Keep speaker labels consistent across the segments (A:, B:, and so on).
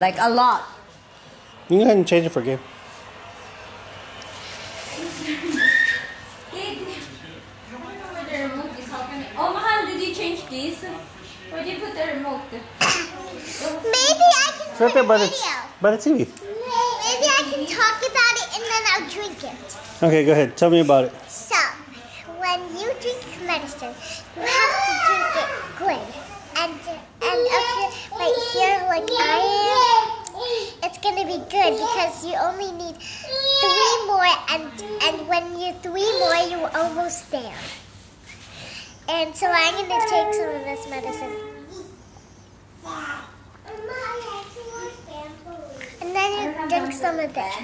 A: Like a lot.
B: You can go ahead and change it for Gabe.
A: Oh, Mahal, did you change this? Where did you put the remote?
C: Maybe I can
B: It's right there by the, by the TV.
C: Maybe I can talk about it and then I'll drink it.
B: Okay, go ahead. Tell me about it.
C: So, when you drink medicine, you have to drink it good. And and up here, right here, like I am, it's gonna be good because you only need three more, and and when you three more, you're almost there. And so I'm gonna take some of this medicine. And then you drink some of this.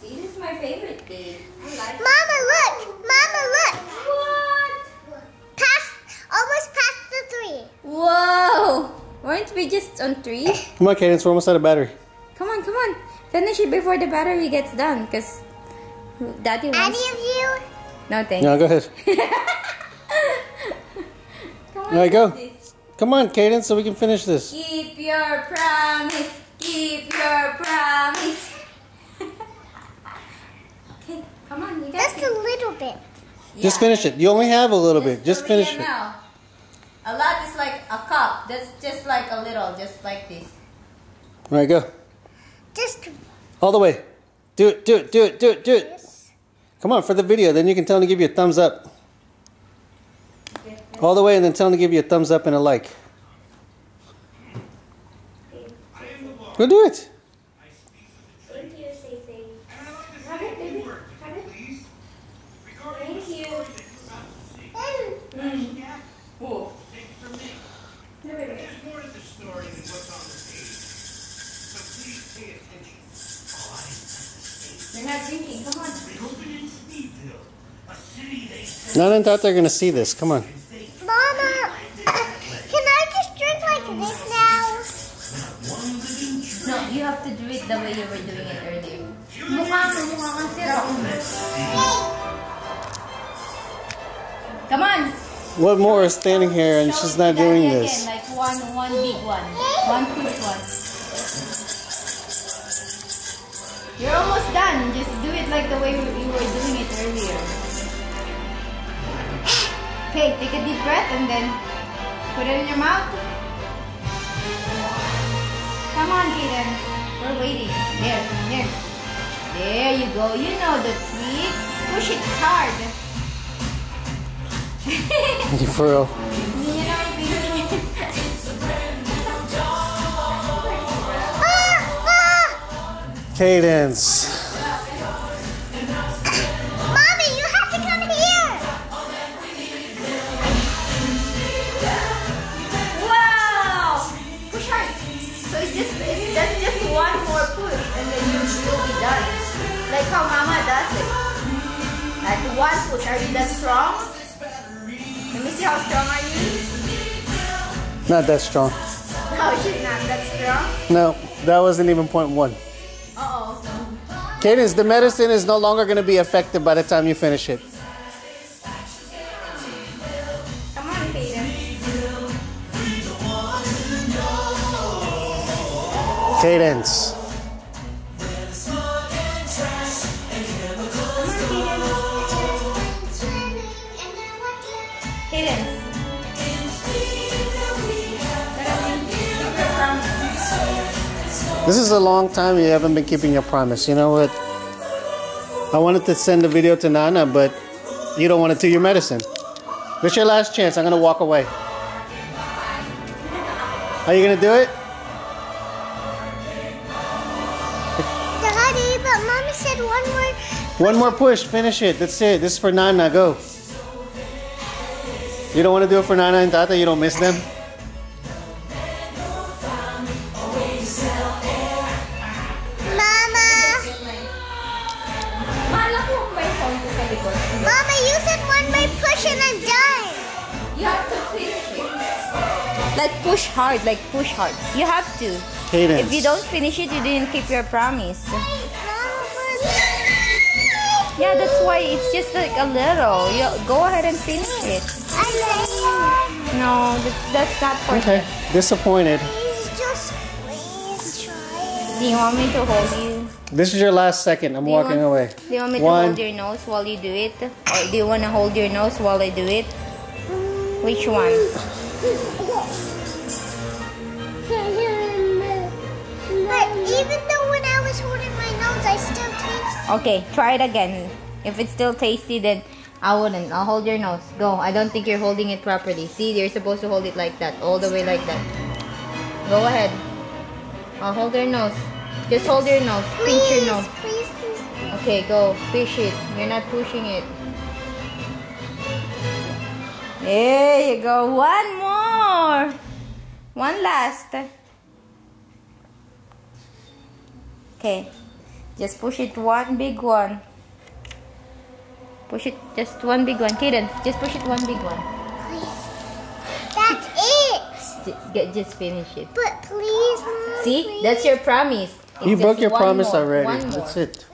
A: See, this is my favorite game. I like
C: Mama, look! Mama, look!
A: What?
C: Past, almost past the three.
A: Whoa! Weren't we just on three?
B: Come on, Kadence. We're almost out of battery.
A: Come on, come on. Finish it before the battery gets done, because Daddy
C: Any
A: wants.
C: of you?
A: No, thanks.
B: No, go ahead.
A: Come
B: All right, go.
A: this.
B: Come on, Kadence, so we can finish this.
A: Keep your promise. Keep your promise. okay, come on, you guys.
C: Just a little bit.
B: Just finish it. You only have a little bit. Just finish it.
A: Now. A lot is like a cup. That's just like a little, just like this.
B: All right, go.
C: Just
B: All the way. Do it, do it, do it, do it, do it.
C: this.
B: Come on, for the video. Then you can tell them to give you a thumbs up. All the way, and then tell them to give you a thumbs up and a like. Go do it.
A: Thank you, Say Have it, baby. Have it. Thank you. Oh. No, wait, wait.
D: There's more to the story than what's on the page. So please pay attention.
A: You're not drinking. Come on.
D: They open in Speedville, a city they said
B: None of them thought they're going to see this. Come on.
C: Mama, can I just drink like this now?
A: No, you have to do it the way you were doing it earlier. Mukha ka, mukha kang sira. Come on.
B: What more is standing here and she's not doing this?
A: Like one, one big one. One push one. You're almost done. Just do it like the way you were doing it earlier. Okay, take a deep breath and then put it in your mouth. Come on, Kaden. We're waiting. There, there. There you go. You know the trick. Push it hard.
B: For real. Kadence.
C: Mommy, you have to come here.
A: Wow! Push hard. So it's just it's that's just one more push and then you will be done. Like how Mama does it. Like one push. Are you that strong? Let me see how strong are you?
B: Not that strong.
A: No, she's not that strong.
B: No, that wasn't even point one. Kadence, the medicine is no longer going to be effective by the time you finish it.
A: Come on, Kaden. Kadence.
B: This is a long time you haven't been keeping your promise. You know what? I wanted to send a video to Nana, but you don't want to do your medicine. This is your last chance. I'm going to walk away. Are you going to do it?
C: Daddy, but Mommy said one more.
B: One more push. Finish it. That's it. This is for Nana. Go. You don't want to do it for Nana and Tata? You don't miss them?
A: Phone ko sa likod.
C: Mama, you said one more push and I'm done.
A: You have to finish it. Like push hard, like push hard. You have to.
B: Kadence.
A: If you don't finish it, you didn't keep your promise. Yeah, that's why it's just like a little. You go ahead and finish it.
C: I like
A: No, that's not for
B: Okay. Disappointed.
C: Please just please try
A: Do you want me to hold you?
B: This is your last second. I'm
A: Do
B: walking
A: want,
B: away.
A: Do you want me to hold your nose while you do it? Or do you want to hold your nose while I do it? Which one?
C: But even though when I was holding my nose, I still taste.
A: Okay, try it again. If it's still tasty, then I wouldn't. I'll hold your nose. Go. I don't think you're holding it properly. See, you're supposed to hold it like that, all the way like that. Go ahead. I'll hold your nose. Just hold your nose. Pinch your
C: Please,
A: nose.
C: please, please. please.
A: Okay, go. Push it. You're not pushing it. There you go. One more. One last. Okay. Just push it one big one. Push it just one big one. Kaden, just push it one big one.
C: That's it.
A: Just, get, just finish it.
C: But please, Mom.
A: See?
C: please,
A: That's your promise.
B: You broke your promise
A: more,
B: already. That's it.